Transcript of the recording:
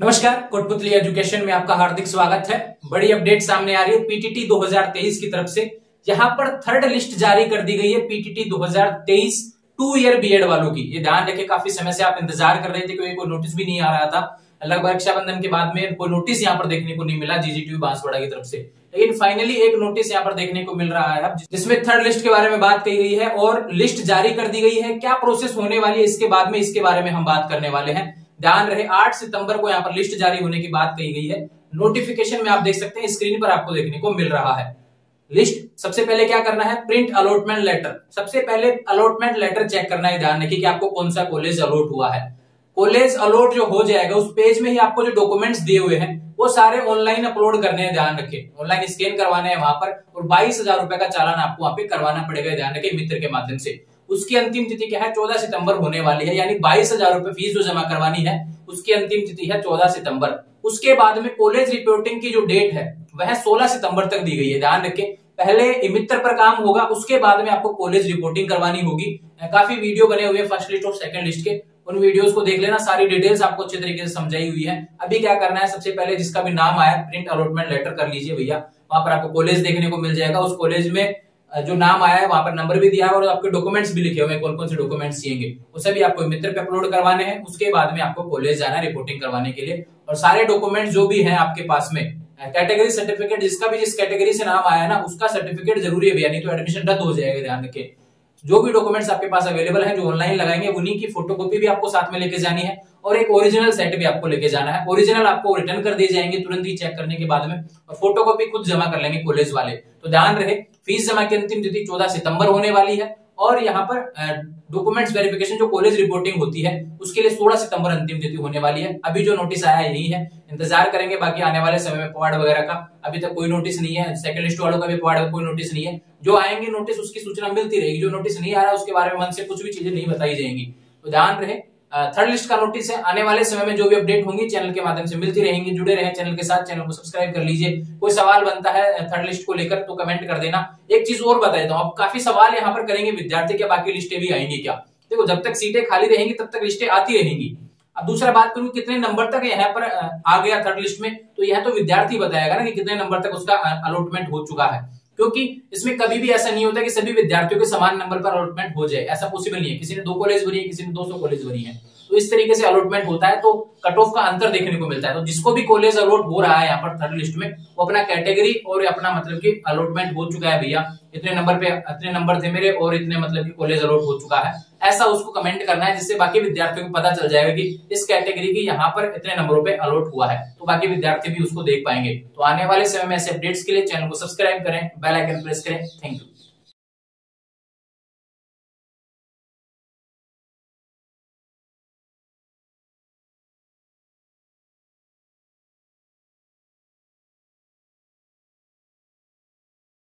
नमस्कार, कोटपुतली एजुकेशन में आपका हार्दिक स्वागत है। बड़ी अपडेट सामने आ रही है पीटीटी 2023 की तरफ़ से। यहाँ पर थर्ड लिस्ट जारी कर दी गई है पीटीटी 2023 टू ईयर बीएड वालों की। ये ध्यान रखे, काफ़ी समय से आप इंतज़ार कर रहे थे क्योंकि कोई नोटिस भी नहीं आ रहा था। लगभग रक्षाबंधन के बाद में कोई नोटिस यहाँ पर देखने को नहीं मिला जीजीटी बांसवाड़ा की तरफ़ से। लेकिन फाइनली एक नोटिस यहाँ पर देखने को मिल रहा है अब, जिसमें थर्ड लिस्ट के बारे में बात कही गई है और लिस्ट जारी कर दी गई है। क्या प्रोसेस होने वाली है, इसके बाद में इसके बारे में हम बात करने वाले हैं। ध्यान रहे 8 सितंबर को यहाँ पर लिस्ट जारी होने की बात कही गई है। नोटिफिकेशन में आप देख सकते हैं स्क्रीन पर आपको देखने को मिल रहा है। लिस्ट सबसे पहले क्या करना है? प्रिंट अलॉटमेंट लेटर सबसे पहले अलॉटमेंट लेटर चेक करना है, ध्यान रखिए कि आपको कौन सा कॉलेज अलॉट हुआ है। कॉलेज अलॉट जो हो जाएगा, उस पेज में ही आपको जो डॉक्यूमेंट्स दिए हुए हैं, वो सारे ऑनलाइन अपलोड करने हैं, ध्यान रखें ऑनलाइन स्कैन करवाने हैं वहाँ पर, और बाईस हज़ार रुपए का चालान आपको वहाँ पे करवाना पड़ेगा, ध्यान रखें मित्र के माध्यम से। उसकी अंतिम तिथि क्या है? चौदह सितंबर होने वाली है, यानी बाईस हज़ार रुपए फ़ीस जो जमा करवानी है, उसकी अंतिम तिथि है चौदह सितंबर। उसके बाद में कॉलेज रिपोर्टिंग की जो डेट है, वह सोलह सितंबर तक दी गई है, ध्यान रखें। पहले मित्र पर काम होगा, उसके बाद में आपको कॉलेज रिपोर्टिंग करवानी होगी। काफ़ी वीडियो बने हुए फ़र्स्ट लिस्ट और सेकंड लिस्ट के। उन वीडियोस को देख लेना, सारी डिटेल्स आपको अच्छे तरीके से समझाई हुई है। अभी क्या करना है, सबसे पहले जिसका भी नाम आया प्रिंट अलॉटमेंट लेटर कर लीजिए भैया। वहाँ पर आपको कॉलेज देखने को मिल जाएगा। उस कॉलेज में जो नाम आया है, वहाँ पर नंबर भी दिया है और आपके डॉक्यूमेंट्स भी लिखे हुए हैं कौन कौन से डॉक्यूमेंट्स चाहिए उसे भी आपको मित्र पे अपलोड करवाने हैं, उसके बाद में आपको कॉलेज जाना है रिपोर्टिंग करवाने के लिए। और सारे डॉक्यूमेंट जो भी है आपके पास में कैटेगरी सर्टिफिकेट जिसका भी जिस कैटेगरी से नाम आया है ना, उसका सर्टिफिकेट ज़रूरी है तो एडमिशन रद्द हो जाएगा ध्यान रखें। जो भी डॉक्यूमेंट्स आपके पास अवेलेबल है, जो ऑनलाइन लगाएँगे, उन्हीं की फोटोकॉपी भी आपको साथ में लेके जानी है और एक ओरिजिनल सेट भी आपको लेके जाना है। ओरिजिनल आपको रिटर्न कर दिए जाएँगे तुरंत ही चेक करने के बाद में और फोटोकॉपी खुद जमा कर लेंगे कॉलेज वाले। तो ध्यान रहे फ़ीस जमा की अंतिम तिथि चौदह सितंबर होने वाली है और यहाँ पर डॉक्यूमेंट्स वेरिफिकेशन जो कॉलेज रिपोर्टिंग होती है, उसके लिए 16 सितंबर अंतिम तिथि होने वाली है। अभी जो नोटिस आया यही है। इंतज़ार करेंगे बाकी आने वाले समय में पवार्ड वगैरह का। अभी तक कोई नोटिस नहीं है। सेकंड लिस्ट वालों का भी पवार्ड का कोई नोटिस नहीं है। जो आएँगे नोटिस उसकी सूचना मिलती रहेगी। जो नोटिस नहीं आ रहा, उसके बारे में मन से कुछ भी चीज़ें नहीं बताई जाएँगी। तो ध्यान रहे थर्ड लिस्ट का नोटिस है। आने वाले समय में जो भी अपडेट होंगी चैनल के माध्यम से मिलती रहेंगी। जुड़े रहे चैनल के साथ। चैनल को सब्सक्राइब कर लीजिए। कोई सवाल बनता है थर्ड लिस्ट को लेकर तो कमेंट कर देना। एक चीज़ और बता देता हूँ अब काफ़ी सवाल यहाँ पर करेंगे। विद्यार्थी क्या बाकी लिस्टें भी आएँगी क्या? देखो, जब तक सीटें खाली रहेंगी, तब तक लिस्टें आती रहेंगी। अब दूसरा बात करूँ, कितने नंबर तक यहाँ पर आ गया थर्ड लिस्ट में? तो यह तो विद्यार्थी बताएगा ना कि कितने नंबर तक उसका अलॉटमेंट हो चुका है। क्योंकि इसमें कभी भी ऐसा नहीं होता कि सभी विद्यार्थियों के समान नंबर पर अलॉटमेंट हो जाए। ऐसा पॉसिबल नहीं है। किसी ने दो कॉलेज बनी है, किसी ने दो सौ कॉलेज बनी है। तो इस तरीके से अलॉटमेंट होता है तो कट ऑफ़ का अंतर देखने को मिलता है। तो जिसको भी कॉलेज अलॉट हो रहा है यहाँ पर थर्ड लिस्ट में, वो अपना कैटेगरी और अपना मतलब की अलॉटमेंट हो चुका है भैया। इतने नंबर पे, इतने नंबर थे मेरे और इतने मतलब की कॉलेज अलॉट हो चुका है। ऐसा उसको कमेंट करना है जिससे बाकी विद्यार्थियों को पता चल जाएगा कि इस कैटेगरी की यहाँ पर इतने नंबरों पे अलॉट हुआ है। तो बाकी विद्यार्थी भी उसको देख पाएँगे। तो आने वाले समय में ऐसे अपडेट्स के लिए चैनल को सब्सक्राइब करें बेलाइकन प्रेस करें। Thank you